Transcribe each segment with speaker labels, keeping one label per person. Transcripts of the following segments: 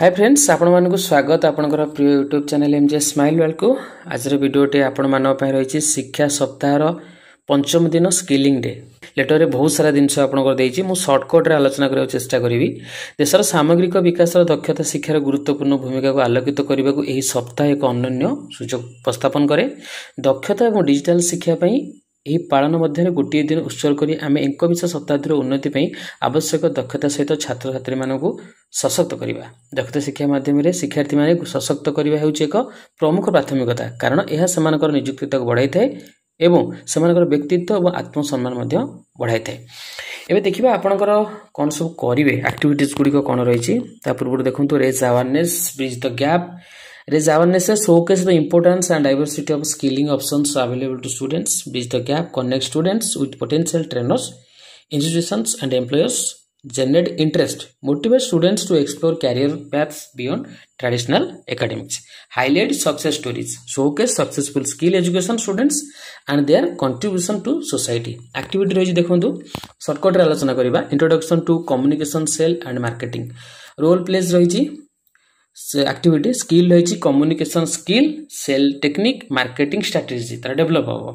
Speaker 1: High friends ଆପଣମାନଙ୍କୁ ସ୍ୱାଗତ ଆପଣଙ୍କର ପ୍ରିୟ YouTube channel M J smile ୱାର୍ଲଡ୍କୁ ଆଜିର ଭିଡ଼ିଓଟି ଆପଣମାନଙ୍କ ପାଇଁ ରହିଛି ଶିକ୍ଷା ସପ୍ତାହର ପଞ୍ଚମ ଦିନ ସ୍କିଲିଂ ଡେ ଲେଟରରେ ବହୁତ ସାରା ଜିନିଷ ଆପଣଙ୍କର ଦେଇଛି ମୁଁ ସର୍ଟକଟ୍ରେ ଆଲୋଚନା କରିବାକୁ ଚେଷ୍ଟା କରିବି ଦେଶର ସାମଗ୍ରିକ ବିକାଶର ଦକ୍ଷତା ଶିକ୍ଷାର ଗୁରୁତ୍ୱପୂର୍ଣ୍ଣ ଭୂମିକାକୁ ଆଲୋକିତ କରିବାକୁ ଏହି ସପ୍ତାହ ଏକ ଅନନ୍ୟ ସୁଯୋଗ ଉପସ୍ଥାପନ କରେ ଦକ୍ଷତା ଏବଂ ଡିଜିଟାଲ୍ ଶିକ୍ଷା ପାଇଁ यही पान गोटे दिन उत्सव गरि आमे एकमिश शताब्दी उन्नति उन्नतिपय आवश्यक दक्षता सहित छात्र छ सशक्त गर्दा दक्षता शिक्षा माध्यमले शिक्षार्थी म सशक्त गर्दा हेर्छ एक प्रमुख प्राथमिकता कारण यहाँको नियुक्तिता बढाइ थाएर व्यक्तित्व आत्मसम्मान बढाइदेखि आपसु एक्टिभिट गुड्क किन रहिपूर्व देख्नु raise awareness bridge the gap Raise awarenesses, showcase the importance and diversity of skilling options available to students, bridge the gap, connect students with potential trainers, institutions and employers, generate interest, motivate students to explore career paths beyond traditional academics, highlight success stories, showcase successful skill education students and their contribution to society. Activity ରହିଛି ଦେଖନ୍ତୁ ସର୍ଟକଟ୍ରେ ଆଲୋଚନା କରିବା introduction to communication sale and marketing role plays ରହିଛି activity skill ରହିଛି communication skill sale technique marketing strategy ତାର develop ହେବ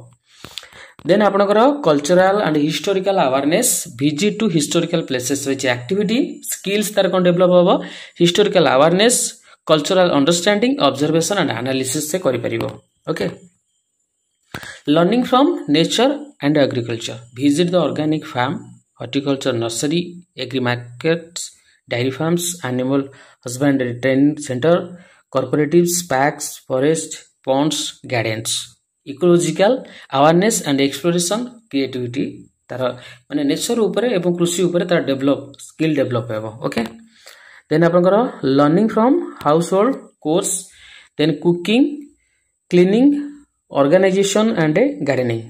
Speaker 1: then ଆପଣଙ୍କର cultural and historical awareness visit to historical places ରହିଛି ଆକ୍ଟିଭିଟି ସ୍କିଲ୍ସ ତାର କ'ଣ ଡେଭଲପ୍ ହେବ historical awareness cultural understanding observation and analysis ସେ କରିପାରିବ okay learning from nature and agriculture visit the organic farm horticulture nursery agri markets dairy farms, animal husbandry training center, cooperatives, parks, forests, ponds, gardens. Ecological awareness and exploration, creativity. ତାର ମାନେ nature ଉପରେ ଏବଂ କୃଷି ଉପରେ ତାର develop skill develop ହେବ okay then ଆପଣଙ୍କର learning from household course then cooking cleaning organization and gardening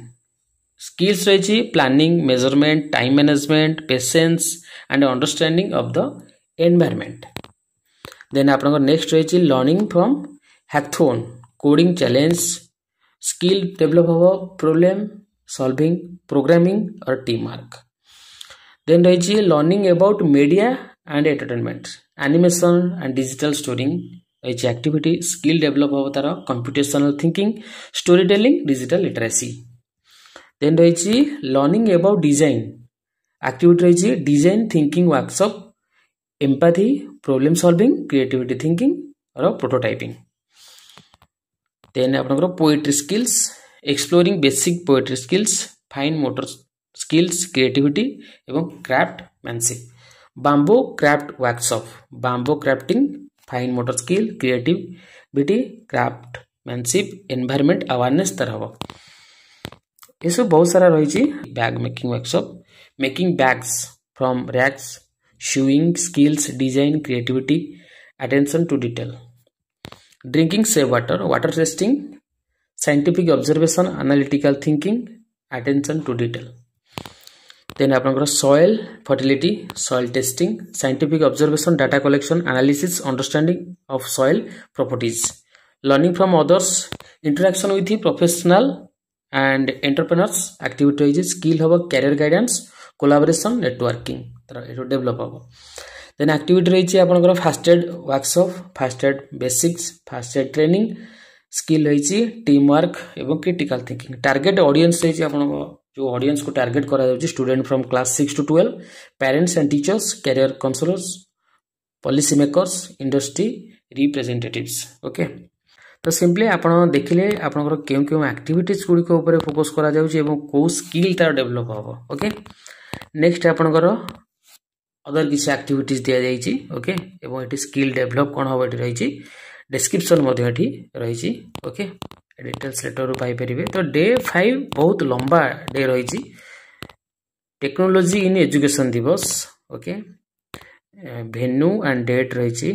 Speaker 1: skills रही planning measurement time management patience and understanding of the environment then আপনার নেক্সট রয়েছে learning from hackathon coding challenge skill develop হব problem solving programming আর team work then রয়েছে learning about media and entertainment animation and digital storing রয়েছে activity skill develop হব তার computational thinking story telling digital literacy then রয়েছে learning about design activity রয়েছে design thinking workshop empathy problem solving creativity thinking और prototyping then आपनकर poetry skills exploring basic poetry skills fine motor skills creativity एवं craftsmanship bamboo craft workshop bamboo crafting fine motor skill creativity craftsmanship environment awareness तरह यह सब बहुत सारा रही bag making workshop making bags from rags showing skills, design, creativity, attention to detail. Drinking safe water, water testing, scientific observation, analytical thinking, attention to detail. Then soil fertility, soil testing, scientific observation, data collection, analysis, understanding of soil properties, learning from others, interaction with the professional and entrepreneurs, activities, skill, hub, career guidance, collaboration, networking. ତାର ଏଠୁ develop ହେବ ଦେନ୍ activity ରହିଛି ଆପଣଙ୍କର first aid workshop first aid basics first aid training skill ରହିଛି team work ଏବଂ critical thinking target audience ରହିଛି ଆପଣଙ୍କ ଯେଉଁ ଅଡ଼ିଏନ୍ସକୁ ଟାର୍ଗେଟ୍ କରାଯାଉଛି student from class six to twelve parents and teachers career counsellors policy makers industry representatives okay ତ simply ଆପଣ ଦେଖିଲେ ଆପଣଙ୍କର କେଉଁ କେଉଁ ଆକ୍ଟିଭିଟିଜ୍ ଗୁଡ଼ିକ ଉପରେ ଫୋକସ୍ କରାଯାଉଛି ଏବଂ କେଉଁ ସ୍କିଲ୍ ତା'ର ଡେଭଲପ୍ ହେବ ଓକେ ନେକ୍ସଟ ଆପଣଙ୍କର ଅଦର କିଛି ଆକ୍ଟିଭିଟିଜ୍ ଦିଆଯାଇଛି ଓକେ ଏବଂ ଏଠି ସ୍କିଲ୍ ଡେଭଲପ୍ କ'ଣ ହେବ ଏଠି ରହିଛି ଡେସ୍କ୍ରିପ୍ସନ୍ ମଧ୍ୟ ଏଠି ରହିଛି ଓକେ ଡିଟେଲ୍ସ ଲେଟର୍ରୁ ପାଇପାରିବେ ତ ଡେ ଫାଇଭ ବହୁତ ଲମ୍ବା ଡେ ରହିଛି ଟେକ୍ନୋଲୋଜି ଇନ୍ ଏଜୁକେସନ୍ ଦିବସ ଓକେ ଭେନ୍ୟୁ ଆଣ୍ଡ ଡେଟ୍ ରହିଛି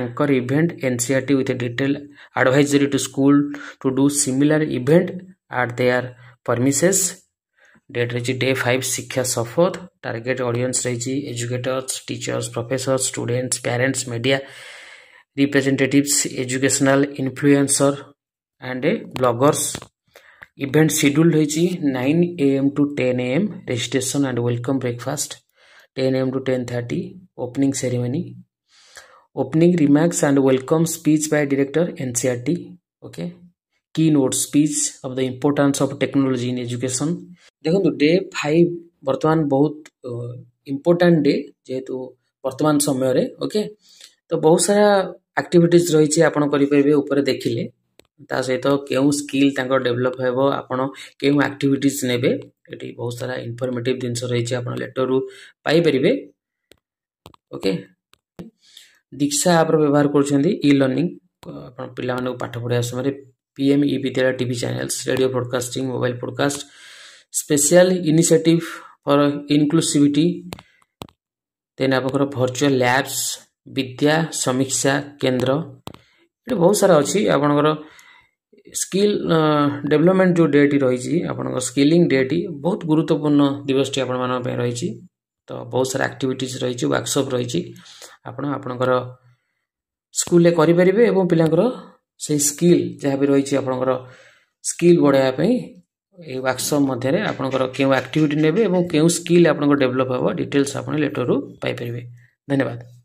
Speaker 1: anchor event NCERT with detail advisory to school to do similar event at their premises date રહેશે ડે ફાઇવ શિક્ષા સફર ટાર્ગેટ ઓડિયન્સ રહેશે educators teachers professors students parents media representatives educational influencer and a bloggers event schedule રહેશે nine AM to ten AM registration and welcome breakfast ten AM to ten thirty opening ceremony opening remarks and welcome speech by director NCERT okay keynote speech of the importance of technology in education দেখন্তু day 5 বর্তমান বহুত important day যেহেতু বর্তমান সময়রে ওকে তো বহুত সারা activities ରହିଛି ଆପଣ କରିପାରିବେ ଉପରେ ଦେଖିଲେ ତା ସହିତ କେଉଁ ସ୍କିଲ୍ ତାଙ୍କର ଡେଭଲପ୍ ହେବ ଆପଣ କେଉଁ ଆକ୍ଟିଭିଟିଜ୍ ନେବେ ଏଠି ବହୁତ ସାରା ଇନଫର୍ମେଟିଭ୍ ଜିନିଷ ରହିଛି ଆପଣ ଲେଟର୍ରୁ ପାଇପାରିବେ ଓକେ ଦୀକ୍ଷା ଆପ୍ର ବ୍ୟବହାର କରୁଛନ୍ତି ଇ ଲର୍ଣ୍ଣିଂ ଆପଣ ପିଲାମାନଙ୍କୁ ପାଠ ପଢ଼ିବା ସମୟରେ PM e Vidyalaya TV channels radio broadcasting mobile broadcast special initiative for inclusivity then आप भर्चुआल लैब्स विद्या समीक्षा केन्द्र ଏଠି ବହୁତ ସାରା ଅଛି ଆପଣଙ୍କର ସ୍କିଲ୍ ଡେଭଲପମେଣ୍ଟ ଯେଉଁ ଡେଟି ରହିଛି ଆପଣଙ୍କ ସ୍କିଲିଂ ଡେଟି ବହୁତ ଗୁରୁତ୍ୱପୂର୍ଣ୍ଣ ଦିବସଟି ଆପଣମାନଙ୍କ ପାଇଁ ରହିଛି ତ ବହୁତ ସାରା ଆକ୍ଟିଭିଟିଜ୍ ରହିଛି ୱାର୍କସପ୍ ରହିଛି ଆପଣ ଆପଣଙ୍କର ସ୍କୁଲରେ କରିପାରିବେ ଏବଂ ପିଲାଙ୍କର ସେଇ ସ୍କିଲ୍ ଯାହା ବି ରହିଛି ଆପଣଙ୍କର ସ୍କିଲ୍ ବଢ଼ାଇବା ପାଇଁ এই ওয়ার্কশপ মধ্যে আপনার কেউ আক্টিভিটি নেবে এবং কেউ স্কিল আপনার ডেভেলপ হব ডিটেলস আপনার লেটর পাইপারে ধন্যবাদ